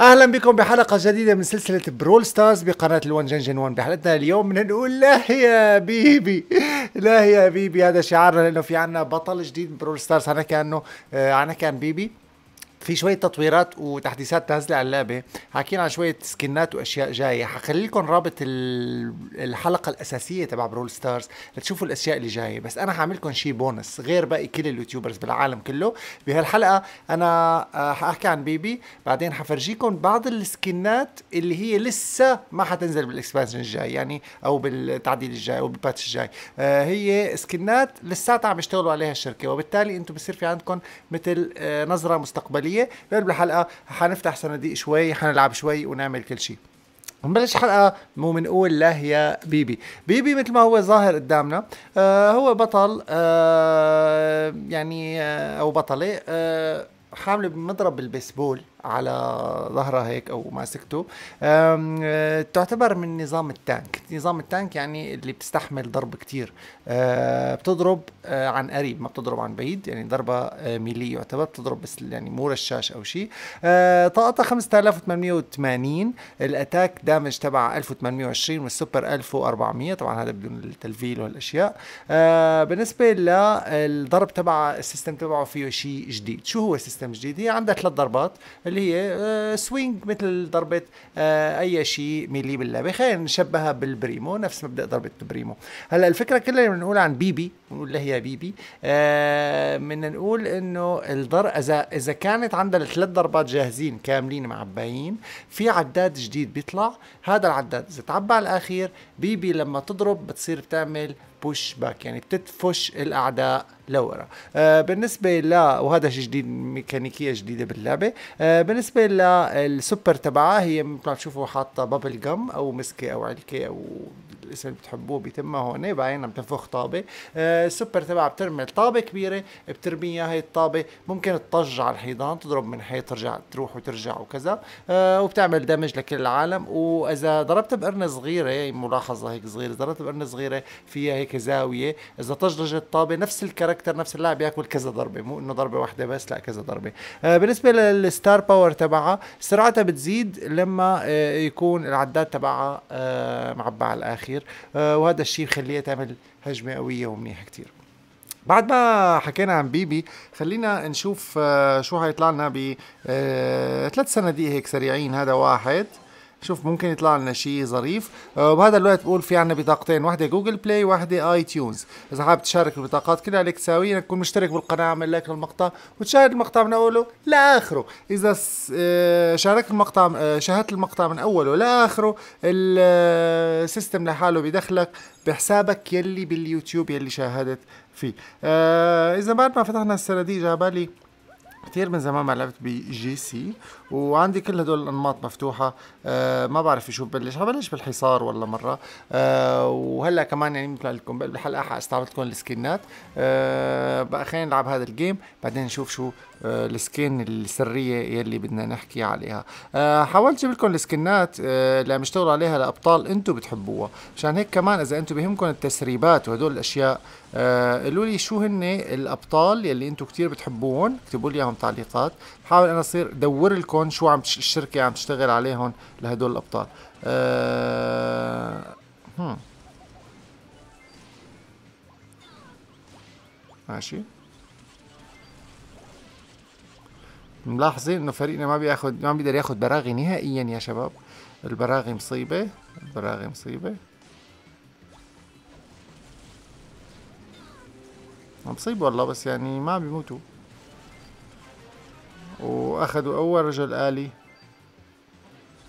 أهلا بكم بحلقة جديدة من سلسلة Brawl Stars بقناة الون جنجن 1 بحلقتنا اليوم نقول لا يا بيبي لا يا بيبي هذا شعارنا لأنه في عنا بطل جديد Brawl Stars أنا كأنه آه، كان بيبي. في شوية تطويرات وتحديثات نازلة على اللعبة. حاكينا عن شوية سكنات وأشياء جاية. حخلي لكم رابط ال- الحلقة الأساسية تبع Brawl Stars لتشوفوا الأشياء اللي جاية. بس أنا حاعمل لكم شيء بونس غير باقي كل ال YouTubers بالعالم كله. بهالحلقة أنا آه، حأحكي عن بيبي. بعدين حفرجيكم بعض السكنات اللي هي لسه ما حتنزل بال expansion الجاي يعني أو بالتعديل الجاي أو بال patch الجاي. آه، هي سكنات لساتها عم يشتغلوا عليها الشركة. وبالتالي أنتم بصير في عندكم مثل آه، نظرة مستقبلية بقلب الحلقة حنفتح صناديق شوي حنلعب شوي ونعمل كل شيء نبلش حلقة مو بنقول لا يا بيبي. بيبي مثل ما هو ظاهر قدامنا آه هو بطل آه يعني آه أو بطلة آه حاملة بمضرب البيسبول على ظهرها هيك أو ماسكته. آه، تعتبر من نظام ال tank. نظام ال tank يعني اللي بتستحمل ضرب كتير. آه، بتضرب آه، عن قريب ما بتضرب عن بعيد يعني ضربة melee يعتبر. بتضرب بس يعني مو رشاش أو شيء طاقتها 5880 ال attack damage تبعها 1820 والسوبر 1400 طبعا هذا بدون التلفيل والأشياء. بالنسبة للضرب تبع ال system تبعه فيه شيء جديد. شو هو ال system الجديد هي عندها ثلاث ضربات. اللي هي آه، swing مثل ضربة آه، أي شيء melee باللعبة خلينا نشبهها بالبريمو نفس مبدأ ضربة البريمو هلأ الفكرة كلها بنقول عن بيبي بنقول يا بيبي آه، بدنا نقول إنه الضر إذا إذا كانت عندها الثلاث ضربات جاهزين كاملين معبايين في عداد جديد بيطلع. هذا العداد إذا تعبى على الأخير بيبي لما تضرب بتصير بتعمل push back يعني بتدفش الأعداء لورا. آه بالنسبة ل وهذا شيء جديد ميكانيكية جديدة باللعبة. آه بالنسبة للسوبر تبعها هي مثل ما بتشوفوا حاطة bubble gum أو مسكة أو علكه أو الاسم اللي بتحبوه بيتمها هون باين عم تنفخ طابة. آه السوبر تبعها بترمي طابة كبيرة بترميها هي الطابة. ممكن تطج على الحيطان تضرب من حيط ترجع تروح وترجع وكذا. آه وبتعمل damage لكل العالم. وإذا ضربت بقرنة صغيرة ملاحظة هيك صغيرة ضربت بقرنة صغيرة فيها هيك زاوية. إذا طجلجت الطابة نفس ال character نفس اللاعب يأكل كذا ضربة. مو إنه ضربة واحدة بس لا كذا ضربة. آه بالنسبة لل star power تبعها سرعتها بتزيد لما يكون العداد تبعها معبى على الاخير آه وهذا الشيء بخليها تعمل هجمة قوية ومنيحة كتير. بعد ما حكينا عن بيبي خلينا نشوف آه، شو هيطلع لنا ب آه، ثلاث صناديق هيك سريعين. هذا واحد. شوف ممكن يطلع لنا شيء ظريف. آه، وبهذا الوقت بقول في عنا بطاقتين واحدة Google Play واحدة iTunes إذا حابب تشارك البطاقات كلها عليك تساوي إنك تكون مشترك بالقناة عمل like للمقطع وتشاهد المقطع من أوله لآخره. إذا آه، شاركت المقطع آه، شاهدت المقطع من أوله لآخره ال system لحاله بيدخلك بحسابك يلي باليوتيوب يلي شاهدت فيه. إذا بعد ما فتحنا الصناديق جابالي كثير من زمان ما لعبت بجيسي. وعندي كل هدول الأنماط مفتوحة. آه ما بعرف شو ببلش. حبلش بالحصار ولا مرة؟ آه وهلأ كمان يعني مثل لكم بالحلقة حاستعرض لكم السكنات آه بقى خلينا نلعب هذا ال game بعدين نشوف شو آه السرية يلي بدنا نحكي عليها. آه حاولت أجيب لكم السكنات آه اللي عم يشتغلوا عليها لأبطال أنتم بتحبوها. مشان هيك كمان إذا أنتم بيهمكم التسريبات وهدول الأشياء آه قولوا لي شو هن الأبطال يلي أنتم كتير بتحبوهم اكتبوا لي إياهم تعليقات. بحاول أنا أصير أدور لكم شو عم الشركة عم تشتغل عليهم لهدول الأبطال. آه هم. ماشي. ملاحظين إنه فريقنا ما بياخد ما بيقدر ياخد براغي نهائيا يا شباب. البراغي مصيبة البراغي مصيبة. مصيبة والله بس يعني ما بيموتوا. وأخذوا أول رجل آلي.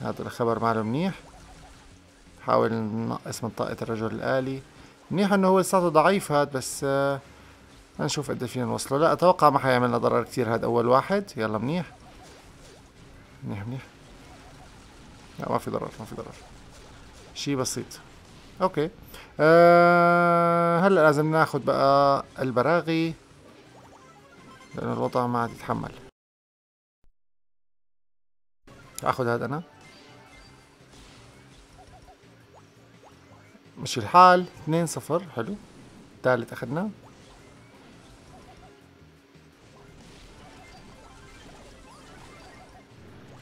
هذا الخبر معله منيح. حاول ننقص من طاقة الرجل الآلي. منيح إنه هو لساته ضعيف هاد بس آه نشوف قد فينا نوصله. لا أتوقع ما حيعمل لنا ضرر كتير هاد أول واحد. يلا منيح. منيح منيح. لا ما في ضرر ما في ضرر. شي بسيط. أوكي. أه هلأ لازم ناخد بقى البراغي لأنه الوضع ما عاد يتحمل. آخذ هذا أنا. مش الحال. اثنين صفر حلو. الثالث اخذناه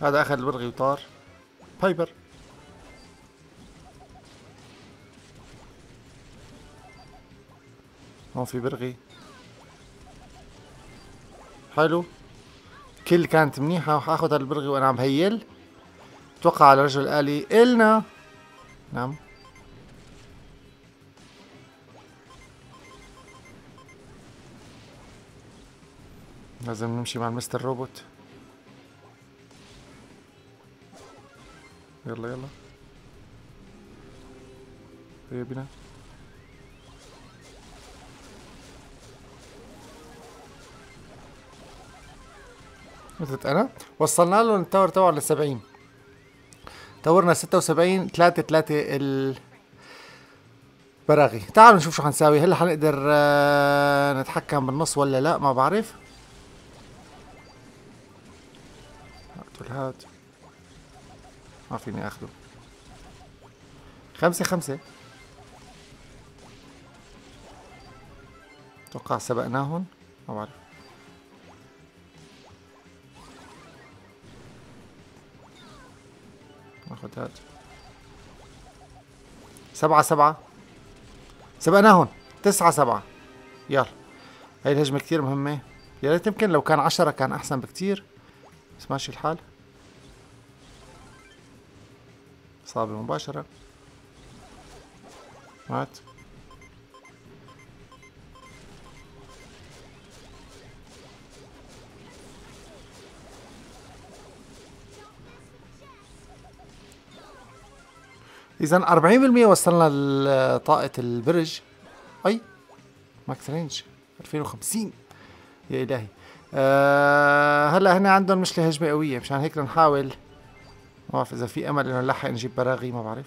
هذا أخذ البرغي وطار. بايبر هون في برغي. حلو. كل كانت منيحة وحاخذ هذا البرغي وأنا عم بهيل أتوقع على رجل آلي إلنا. نعم. لازم نمشي مع المستر روبوت. يلا يلا. هيا بنا مثلت أنا؟ وصلنا له التاور تبعه ل 70 تورنا 76 3 3 ال براغي. تعالوا نشوف شو حنساوي. هل حنقدر آه، نتحكم بالنص ولا لا؟ ما بعرف. اقتل هاد ما فيني أخذه. خمسة خمسة. أتوقع سبقناهم ما بعرف. هاد سبعة سبعة. سبقناهم تسعة سبعة. يلا. هاي الهجمة كتير مهمة. يا ريت يمكن لو كان عشرة كان أحسن بكتير. بس ماشي الحال. إصابة مباشرة. مات. اذا 40% وصلنا لطاقة البرج. أي max range 2050 يا إلهي. أه هلأ هنا عندهم مشكلة هجمة قوية. مشان هيك نحاول. ما بعرف إذا في أمل إنه نلحق نجيب براغي ما بعرف.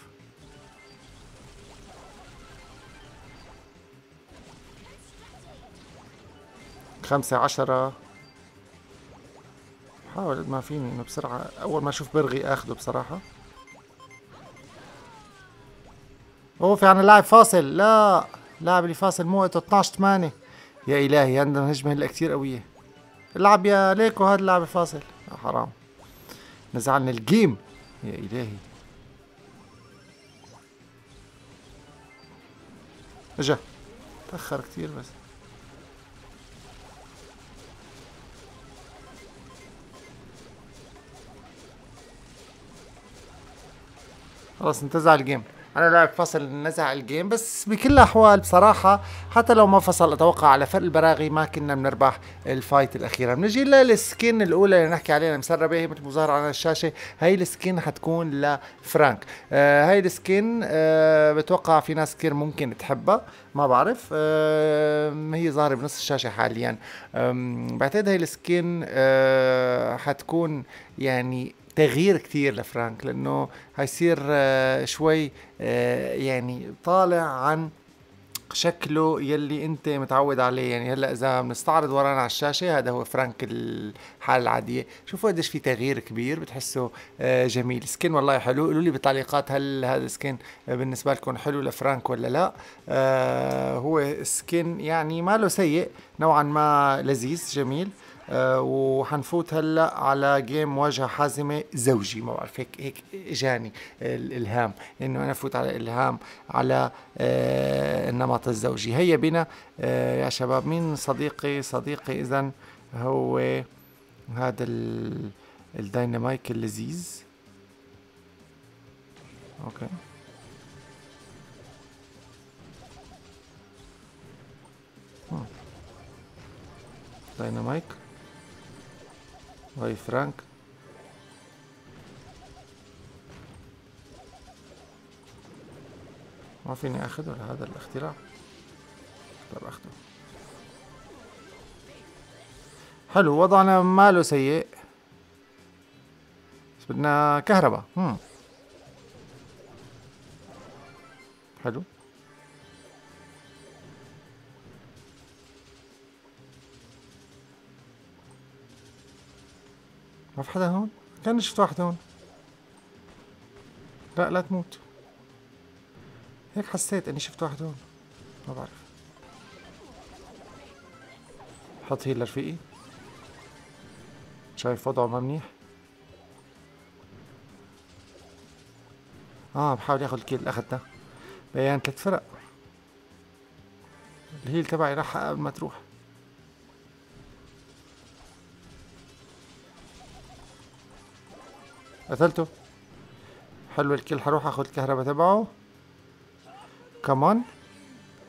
خمسة عشرة. حاول ما فيني إنه بسرعة. أول ما أشوف برغي أخده بصراحة. اوه في عنا لاعب فاصل. لا لاعب اللي فاصل موقته 12 8 يا إلهي عندنا هجمه هلا كثير قوية. العب يا ليكو هذا اللاعب الفاصل. يا حرام. نزعلنا الجيم. يا إلهي. إجا. تأخر كثير بس. خلاص انتزع ال game. أنا لاعب فصل نزع ال game بس بكل الاحوال بصراحة حتى لو ما فصل أتوقع على فرق البراغي ما كنا بنربح ال fight الأخيرة. بنجي لل skin الأولى اللي نحكي عليها مسربة هي مثل مظهر على الشاشة. هي ال skin حتكون لفرانك. آه هاي ال skin آه بتوقع في ناس كثير ممكن تحبها ما بعرف. آه هي ظاهرة بنص الشاشة حاليا. بعتقد هاي ال skin آه حتكون يعني تغيير كتير لفرانك لأنه هيصير آه، شوي آه، يعني طالع عن شكله يلي أنت متعود عليه. يعني هلأ إذا بنستعرض ورانا على الشاشة هذا هو فرانك الحالة العادية. شوفوا قديش في تغيير كبير بتحسه آه، جميل. skin والله حلو. قولوا لي بالتعليقات هل هذا skin بالنسبة لكم حلو لفرانك ولا لا؟ هو skin يعني ما له سيء نوعا ما لذيذ جميل. وحنفوت هلا على game مواجهه حازمة زوجي ما بعرف هيك هيك إجاني الالهام إنه أنا فوت على إلهام على آه النمط الزوجي. هيا بنا آه يا شباب مين صديقي؟ صديقي اذا هو هذا الديناميك اللذيذ. okay. داينامايك وهي فرانك. ما فيني أخذه لهذا الاختراع. طب أخذه. حلو وضعنا ماله سيء. بس بدنا كهرباء. حلو. ما في حدا هون؟ كان شفت واحد هون. لا لا تموت. هيك حسيت إني شفت واحد هون. ما بعرف. حط هيل لرفيقي شايف وضعه ما منيح؟ آه بحاول ياخذ الكيل اللي أخذته. بيان ثلاث فرق. الهيل تبعي راح قبل ما تروح. قتلته؟ حلو ال kill حروح آخذ الكهرباء تبعه. كمان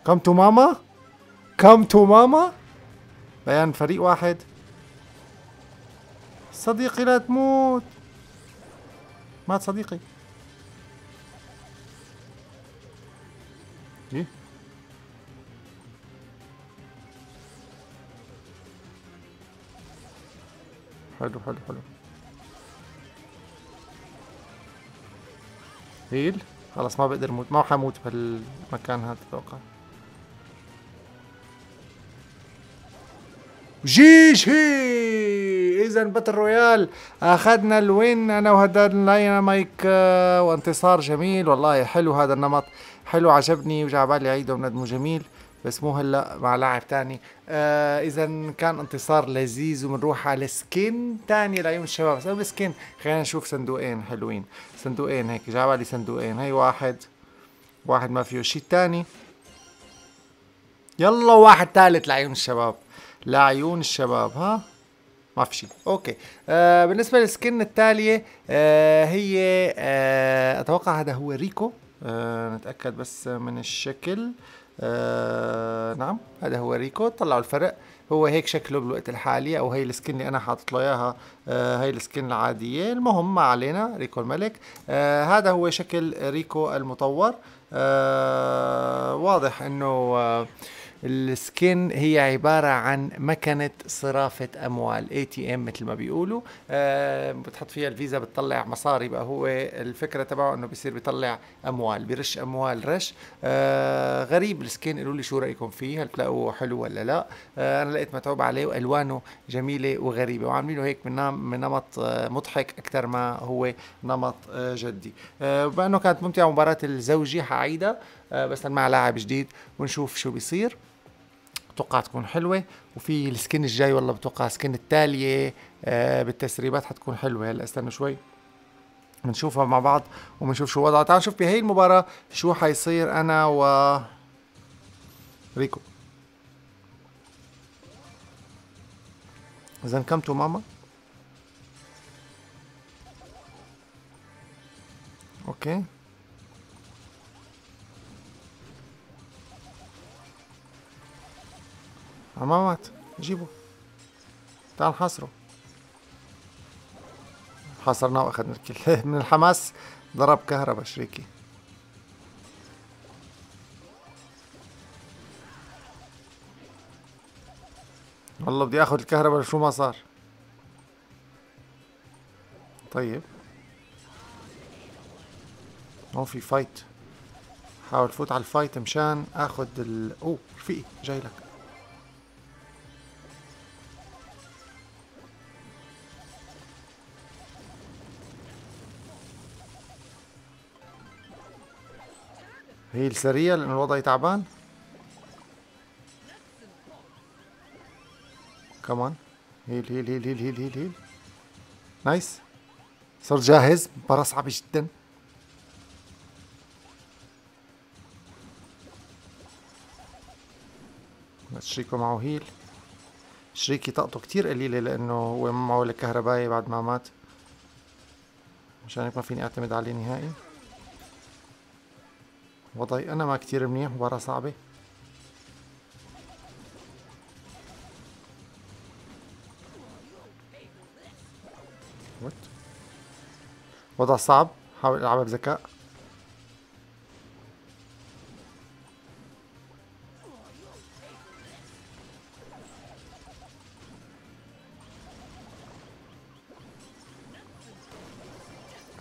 come to mama come to mama بيان فريق واحد. صديقي لا تموت. مات صديقي. إيه؟ حلو حلو حلو. heal. خلاص ما بقدر موت. ما حموت بهالمكان هذا أتوقع. جيش هي اذا battle royale أخذنا ال win. أنا وهالداينامايك آه، وانتصار جميل. والله حلو هذا النمط. حلو عجبني وجا بالي عيده وندمه جميل. بس مو هلأ مع لاعب تاني. آه إذا كان انتصار لذيذ وبنروح على skin تاني لعيون الشباب. بس skin. خلينا نشوف صندوقين حلوين. صندوقين هيك. جا بالي صندوقين. هي واحد. واحد ما فيه شيء تاني. يلا واحد ثالث لعيون الشباب. لعيون الشباب ها؟ ما في شيء okay. آه بالنسبة لل skin التالية آه هي آه أتوقع هذا هو ريكو. آه نتأكد بس من الشكل. آه نعم هذا هو ريكو طلعوا الفرق. هو هيك شكله بالوقت الحالي أو هي ال skin اللي أنا حاطط له إياها آه هي ال skin العادية. المهم ما علينا ريكو الملك. آه هذا هو شكل ريكو المطور. آه واضح إنه آه ال skin هي عبارة عن مكنة صرافة أموال ATM مثل ما بيقولوا. آه بتحط فيها الفيزا بتطلع مصاري بقى. هو الفكرة تبعه إنه بيصير بيطلع أموال بيرش أموال رش. آه غريب ال skin قولوا لي شو رأيكم فيه؟ هل تلاقوه حلو ولا لا؟ آه أنا لقيت متعوب عليه وألوانه جميلة وغريبة وعاملينه هيك من, نمط آه مضحك أكثر ما هو نمط آه جدي. آه بأنه كانت ممتعة مباراة الزوجي حعيدة. بس مع لاعب جديد ونشوف شو بيصير. بتوقع تكون حلوة وفي ال skin الجاي والله بتوقع ال skin التالية آه بالتسريبات حتكون حلوة هلأ استنى شوي. بنشوفها مع بعض وبنشوف شو وضعها. تعال نشوف بهي المباراة شو حيصير أنا و ريكو. إذا come to mama. okay. ما مات جيبه. تعال نحاصره حاصرناه وأخذنا ال kill. من الحماس ضرب كهرباء شريكي. والله بدي آخذ الكهرباء شو ما صار. طيب. هون في fight حاول فوت على ال fight مشان آخذ ال أوه رفيقي جاي لك. هي السرية لأنه الوضع تعبان. كمان هيل هيل هيل هيل هيل هيل هيل نايس صار جاهز. مباراة صعبة جدا. شريكه معه هيل شريكي طاقته كتير قليلة لأنه هو ما معه ولا كهربائي بعد ما مات. مشان هيك ما فيني أعتمد عليه نهائي. وضعي أنا ما كتير منيح مباراة صعبة. وضع صعب حاول ألعبها بذكاء.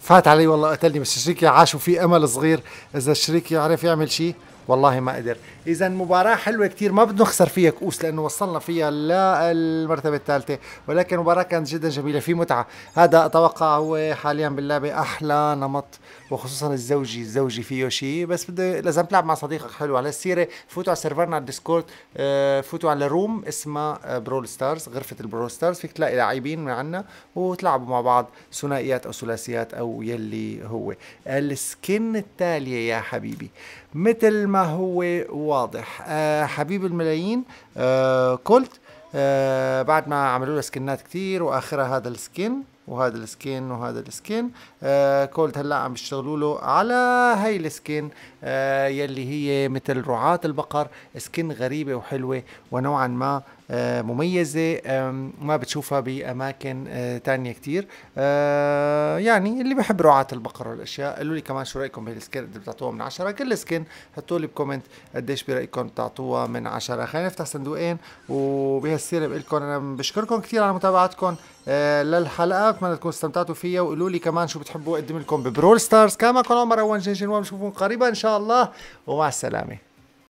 فات علي والله قتلني. بس الشريك عاش وفي أمل صغير. إذا الشريك يعرف يعمل شيء والله ما قدر. اذا مباراة حلوة كتير ما بدنا نخسر فيها كؤوس لأنه وصلنا فيها للمرتبه الثالثة ولكن المباراه كانت جدا جميلة في متعة. هذا أتوقع هو حاليا باللعبة أحلى نمط وخصوصا الزوجي الزوجي فيه شيء. بس بده لازم تلعب مع صديقك حلو على السيرة. فوتوا على server نا على ال Discord آه، فوتوا على room اسمها Brawl Stars غرفة ال Brawl Stars. فيك تلاقي لاعبين من عنا وتلعبوا مع بعض ثنائيات أو ثلاثيات أو يلي هو. ال skin التالية يا حبيبي مثل ما هو واضح. آه حبيب الملايين آه Colt آه بعد ما عملوا له skin ات كتير وآخرها هذا ال skin وهذا ال skin وهذا ال skin آه Colt هلا عم بيشتغلوا له على هاي ال skin آه يلي هي مثل رعاة البقر skin غريبة وحلوة ونوعا ما آه مميزة ما بتشوفها بأماكن آه تانية كتير. آه يعني اللي بحب رعاة البقر والأشياء. قالوا لي كمان شو رأيكم بهال skin اللي بتعطوها من عشرة. كل skin حطوا لي ب comment قديش برأيكم تعطوها من عشرة. خلينا نفتح صندوقين وبهالسيرة بقول لكم أنا بشكركم كثير على متابعتكم. آه للحلقة بتمنى تكونوا استمتعتوا فيها وقولوا لي كمان شو بتحبوا أقدم لكم ب Brawl Stars. كما كان عمر أول جنجن بنشوفكم قريبا إن الله ومع السلامة.